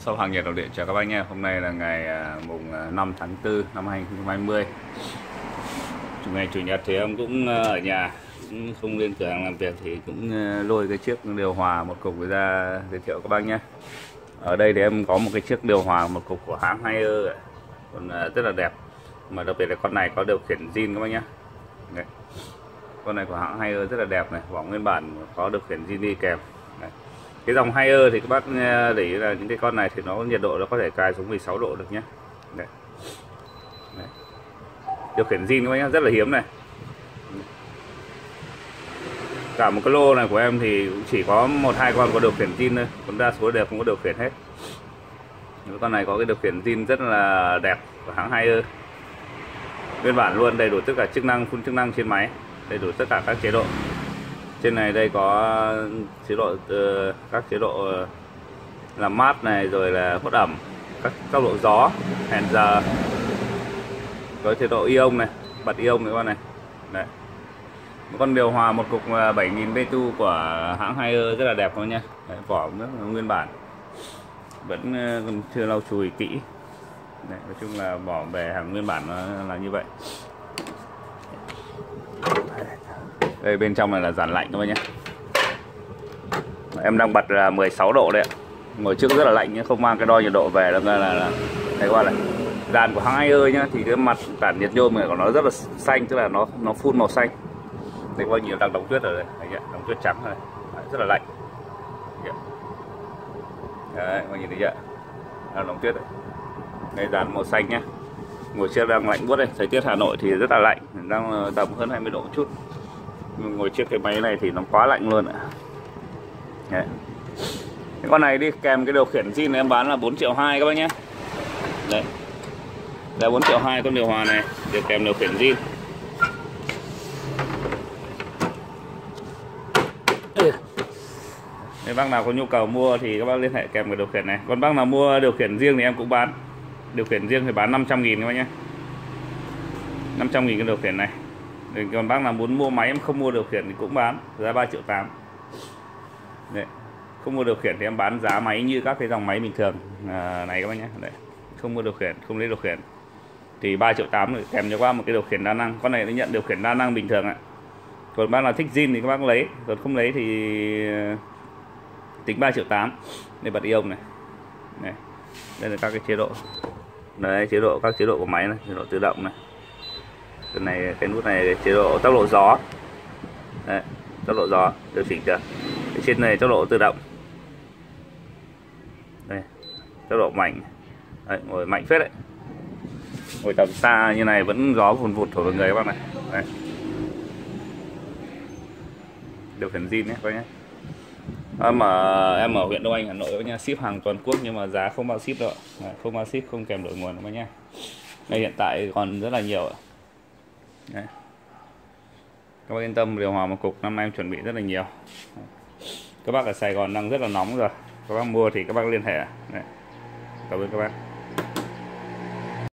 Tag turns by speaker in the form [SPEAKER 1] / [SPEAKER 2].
[SPEAKER 1] shop hàng nhiệt đồ điện chào các bác nhé Hôm nay là ngày à, mùng à, 5 tháng 4 năm 2020 Chủ ngày Chủ nhật thì em cũng à, ở nhà, cũng không lên cửa hàng làm việc thì cũng lôi cái chiếc điều hòa một cục ra giới thiệu các bác nhé. Ở đây thì em có một cái chiếc điều hòa một cục của hãng Haier còn rất là đẹp. Mà đặc biệt là con này có điều khiển zin các bác nhé. Đấy. con này của hãng Haier rất là đẹp này, vỏ nguyên bản có điều khiển zin đi kèm cái dòng Haier thì các bác ờ, để ý là những cái con này thì nó nhiệt độ nó có thể cài xuống 16 độ được nhé. Đấy. Đấy. điều khiển zin các bác nhé, rất là hiếm này. Cả một cái lô này của em thì cũng chỉ có một hai con có điều khiển zin thôi còn đa số đều không có điều khiển hết. Những con này có cái điều khiển zin rất là đẹp của hãng Haier. Nguyên bản luôn đầy đủ tất cả chức năng phun chức năng trên máy, đầy đủ tất cả các chế độ trên này đây có chế độ ờ, các chế độ ờ, làm mát này rồi là hút ẩm các tốc độ gió hẹn giờ. Có chế độ ion này bật ion nữa con này. Đấy. một con điều hòa một cục ờ, 7000 BTU của hãng Haier rất là đẹp luôn nha. Đấy, vỏ rất là nguyên bản. Vẫn chưa lau chùi kỹ. Đấy, nói chung là bỏ về hàng nguyên bản nó là như vậy đây bên trong này là giản lạnh các bác nhé. Em đang bật là 16 độ đấy ạ. Ngồi trước rất là lạnh nhưng không mang cái đo nhiệt độ về là là, là đây qua này. Dàn của hãng ơi nhá thì cái mặt tản nhiệt nhôm này của nó rất là xanh tức là nó nó phun màu xanh. Đây bao nhiêu đang đóng tuyết rồi đây đấy, đóng tuyết trắng rồi đấy, rất là lạnh. Đấy mọi nhìn thấy chưa? Đang đóng tuyết đấy. Đây dàn màu xanh nhá. Ngồi trước đang lạnh buốt đây. Thời tiết Hà Nội thì rất là lạnh đang ờ, tầm hơn 20 độ một chút ngồi chiếc cái máy này thì nó quá lạnh luôn ạ. Đấy. cái con này đi, kèm cái điều khiển zin em bán là 4 triệu 2 các bác nhé. Đấy. Là 4 triệu 2 con điều hòa này được kèm điều khiển zin. Nếu bác nào có nhu cầu mua thì các bác liên hệ kèm cái điều khiển này. Còn bác nào mua điều khiển riêng thì em cũng bán. Điều khiển riêng thì bán 500 nghìn các bác nhé. 500 nghìn cái điều khiển này thì còn bác nào muốn mua máy em không mua điều khiển thì cũng bán giá 3 triệu 8 Đấy. không mua điều khiển thì em bán giá máy như các cái dòng máy bình thường. À, này các bác nhé Đấy. không mua điều khiển không lấy điều khiển. Thì 3 triệu 8 rồi kèm cho qua một cái điều khiển đa năng. Con này nó nhận điều khiển đa năng bình thường ạ. Còn bác nào thích zin thì các bác lấy còn không lấy thì tính 3 triệu 8 để bật ion này. Này đây là các cái chế độ. Đấy chế độ các chế độ của máy này chế độ tự động này cái này cái nút này chế độ tốc độ gió. Đấy, tốc độ gió điều chỉnh chưa? Cái trên này tốc độ tự động. Đây tốc độ mạnh. Đấy, ngồi mạnh phết đấy. Ngồi tầm xa như này vẫn gió vùn vụt thổi vào người các bác này. Đấy. điều khiển zin nhé các nhé. À, em ở em ở huyện Đông Anh Hà Nội nha ship hàng toàn quốc nhưng mà giá không bao ship đâu không bao ship không kèm đổi nguồn các nhé. Ngay hiện tại còn rất là nhiều ạ. Đấy. các bác yên tâm, điều hòa một cục, năm nay em chuẩn bị rất là nhiều các bác ở Sài Gòn đang rất là nóng rồi các bác mua thì các bác liên hệ Đấy. cảm ơn các bác